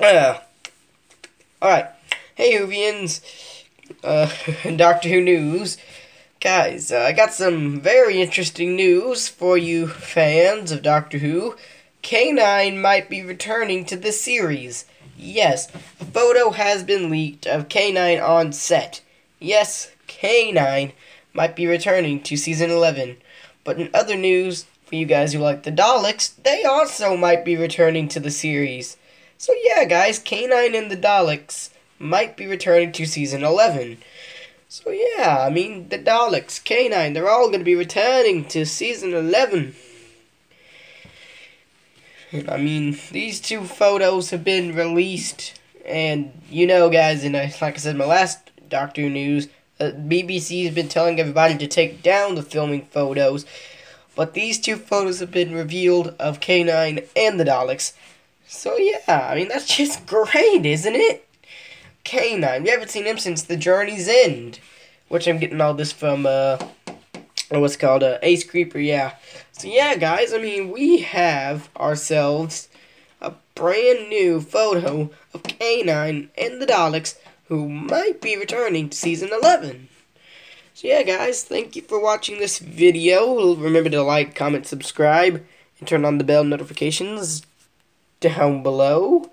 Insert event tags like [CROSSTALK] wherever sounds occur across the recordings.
uh, Alright. Hey, Whovians. Uh, [LAUGHS] Doctor Who news. Guys, uh, I got some very interesting news for you fans of Doctor Who. K9 might be returning to the series. Yes, a photo has been leaked of K9 on set. Yes, K9 might be returning to season 11. But in other news, for you guys who like the Daleks, they also might be returning to the series. So yeah, guys, K9 and the Daleks might be returning to season 11. So yeah, I mean, the Daleks, K9, they're all going to be returning to season 11. And I mean, these two photos have been released, and you know, guys, and I, like I said, my last Doctor news, uh, BBC has been telling everybody to take down the filming photos, but these two photos have been revealed of K9 and the Daleks. So yeah, I mean, that's just great, isn't it? K9, we haven't seen him since The Journey's End, which I'm getting all this from, uh, what's called, uh, Ace Creeper, yeah. So yeah, guys, I mean, we have ourselves a brand new photo of K9 and the Daleks who might be returning to season 11. So yeah, guys, thank you for watching this video. Remember to like, comment, subscribe, and turn on the bell notifications down below.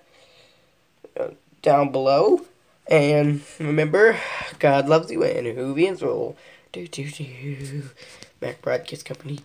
Uh, down below. And remember, God loves you and Whovians roll. Do do do. Mac Broadcast Company.